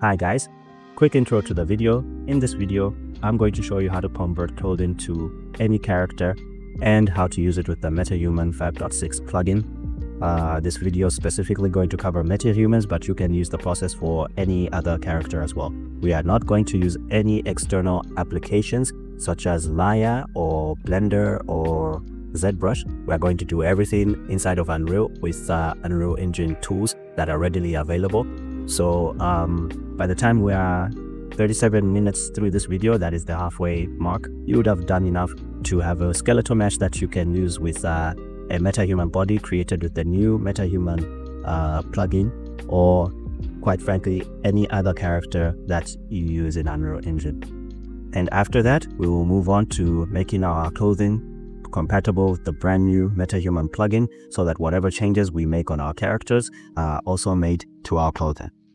Hi guys, quick intro to the video. In this video, I'm going to show you how to convert clothing into any character and how to use it with the MetaHuman 5.6 plugin. Uh, this video is specifically going to cover MetaHumans, but you can use the process for any other character as well. We are not going to use any external applications such as Maya or Blender or ZBrush. We are going to do everything inside of Unreal with uh, Unreal Engine tools that are readily available. So um, by the time we are 37 minutes through this video, that is the halfway mark, you would have done enough to have a skeletal mesh that you can use with uh, a MetaHuman body created with the new MetaHuman uh, plugin or quite frankly any other character that you use in Unreal Engine. And after that, we will move on to making our clothing compatible with the brand new MetaHuman plugin so that whatever changes we make on our characters are also made to our clothing.